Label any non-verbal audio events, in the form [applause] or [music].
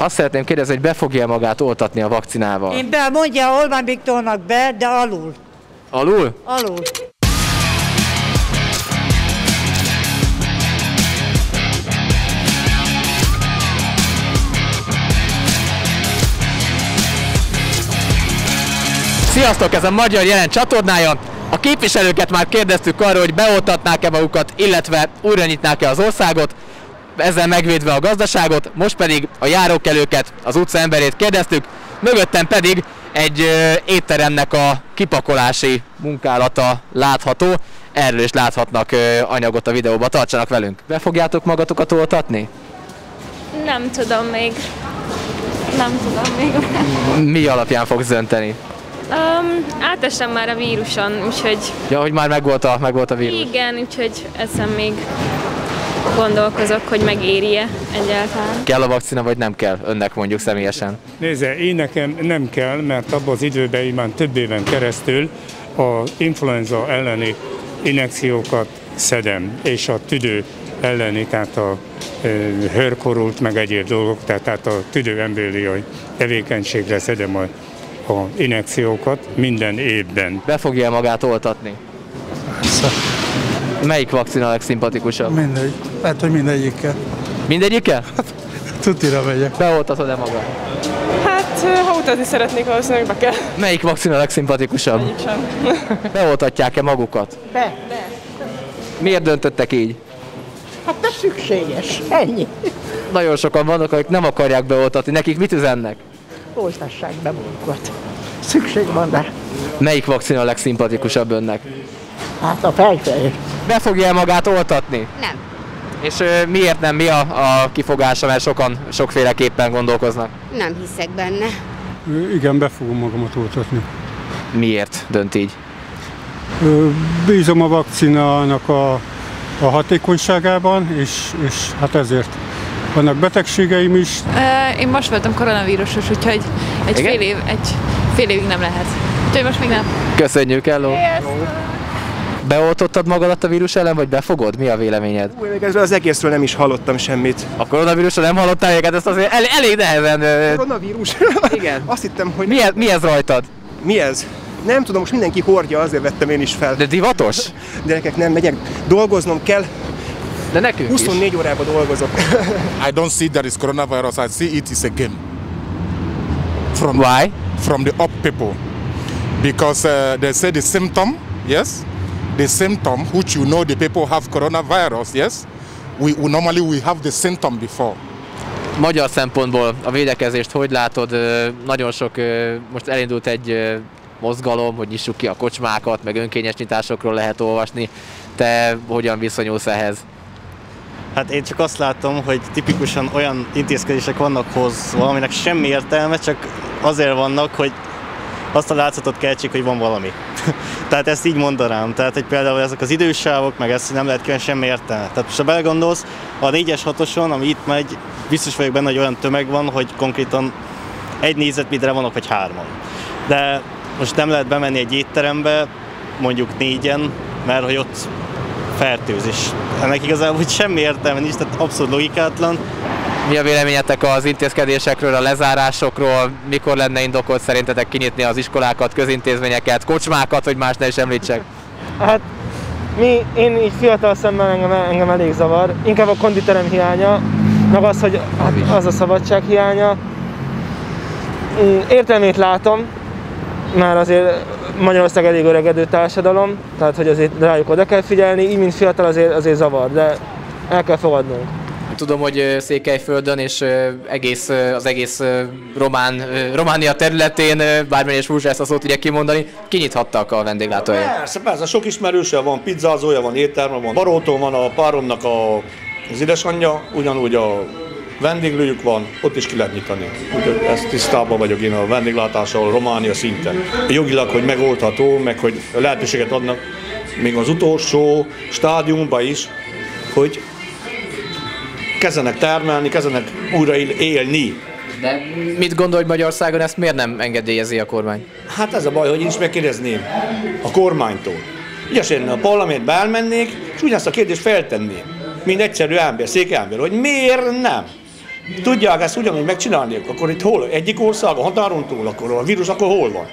Azt szeretném kérdezni, hogy be fogja magát oltatni a vakcinával? Én be, mondja, Orbán Viktornak be, de alul. Alul? Alul. Sziasztok, ez a Magyar Jelen csatornája. A képviselőket már kérdeztük arról, hogy beoltatnák-e magukat, illetve újra nyitnák-e az országot, ezzel megvédve a gazdaságot, most pedig a járókelőket, az utca emberét kérdeztük, mögöttem pedig egy étteremnek a kipakolási munkálata látható. Erről is láthatnak anyagot a videóba, tartsanak velünk. Be fogjátok magatokat oltatni? Nem tudom még. Nem tudom még. Mi alapján fogsz dönteni? Um, átestem már a víruson, úgyhogy Ja, hogy már megvolt a, megvolt a vírus. igen, úgyhogy ezen még gondolkozok, hogy megéri-e egyáltalán. Kell a vakcina, vagy nem kell? Önnek mondjuk személyesen. Nézze, én nekem nem kell, mert abban az időben én már több éven keresztül az influenza elleni injekciókat szedem, és a tüdő elleni, tehát a e, hörkorult, meg egyéb dolgok, tehát, tehát a tüdőembéliai tevékenységre szedem a, a injekciókat minden évben. Be fogja magát oltatni? Melyik vakcina a legszimpatikusabb? Mindegy. Lehet, hogy mindegyikkel. Mindegyikkel? Tutira megyek. Beoltatod-e magad? Hát, ha utazni szeretnék, valószínűleg be kell. Melyik vakcina a legszimpatikusabb? Sem. [laughs] Beoltatják-e magukat? Be. Miért döntöttek így? Hát ez szükséges. Ennyi. Nagyon sokan vannak, akik nem akarják beoltatni. Nekik mit üzennek? Oltassák be magukat. Szükség van rá. Melyik vakcina a legszimpatikusabb önnek? Hát a fejfej. Be fogja magát oltatni? Nem. És ö, miért nem? Mi a, a kifogása? Mert sokan sokféleképpen gondolkoznak. Nem hiszek benne. Ö, Igen, be fogom magamat oltatni. Miért dönt így? Ö, Bízom a vakcinának a, a hatékonyságában, és, és hát ezért vannak betegségeim is, Én most voltam koronavírusos, úgyhogy egy Igen? fél, év, egy fél évig nem lehet. Úgyhogy most még nem. Köszönjük, hello! Beoltottad magadat a vírus ellen, vagy befogod? Mi a véleményed? Új, még ezről az egészről nem is hallottam semmit. A koronavírusra nem hallottál őket, ezt azért el, elég nehezen... ö, Koronavírus? Igen. Azt hittem, hogy Mi ez, mi ez rajtad? mi ez? Nem tudom, most mindenki hordja, azért vettem én is fel. De divatos? Gyerekek, nem megyek. Dolgoznom kell, De nekünk is. 24 órában dolgozok. [laughs] I don't see that is coronavirus. I see it is a game from Why? from the up people because uh, they say the symptom, yes, the symptom which you know the people have coronavirus, yes. We, we normally we have the symptom before. Magyar szempontból a védekezést hogy látod? Nagyon sok, most elindult egy mozgalom, hogy nyissuk ki a kocsmákat, meg önkényes nyitásokról lehet olvasni. Te hogyan viszonyulsz ehhez? Hát én csak azt látom, hogy tipikusan olyan intézkedések vannak hozva, aminek semmi értelme, csak azért vannak, hogy azt a látszatot keltsék, hogy van valami. [laughs] Tehát ezt így mondanám. Tehát, hogy például ezek az idősávok, meg ezt nem lehet kíván semmi értelme. Tehát ha belegondolsz, a 4-es 6-oson, ami itt megy, biztos vagyok benne, hogy olyan tömeg van, hogy konkrétan egy négyzetméterre vannak, vagy hárman. De most nem lehet bemenni egy étterembe, mondjuk négyen, mert hogy ott fertőzés. Ennek igazából hogy semmi értelme nincs, tehát abszolút logikátlan. Mi a véleményetek az intézkedésekről, a lezárásokról? Mikor lenne indokolt szerintetek kinyitni az iskolákat, közintézményeket, kocsmákat, hogy más ne is említsek? Hát mi, én így fiatal szemben engem, engem elég zavar. Inkább a konditerem hiánya, meg az, hogy hát az a szabadság hiánya. Mm, Értelmét látom, már azért Magyarország elég öregedő társadalom, tehát hogy azért rájuk oda kell figyelni, így mint fiatal azért, azért zavar, de el kell fogadnunk. Tudom, hogy Székelyföldön és egész, az egész román, Románia területén, bármilyen is furcsa ezt a szót ugye kimondani, kinyithattak a vendéglátóhelyek. Persze, persze, sok ismerőse van, pizzázója van, étterme van, baróton van a páromnak a, az édesanyja, ugyanúgy a vendéglőjük van, ott is ki lehet nyitani. Úgyhogy ezt tisztában vagyok én a vendéglátással Románia szinten. Jogilag, hogy megoldható, meg hogy lehetőséget adnak még az utolsó stádiumban is, hogy kezdenek termelni, kezdenek újra él- élni. De mit gondol, hogy Magyarországon ezt miért nem engedélyezi a kormány? Hát ez a baj, hogy én is megkérdezném a kormánytól. Ugye én a parlamentbe elmennék, és ugyanezt a kérdést feltenném, mint egyszerű ember, székember, hogy miért nem? tudják ezt ugyanúgy megcsinálni, akkor itt hol? Egyik ország, a határon túl, akkor a vírus akkor hol van?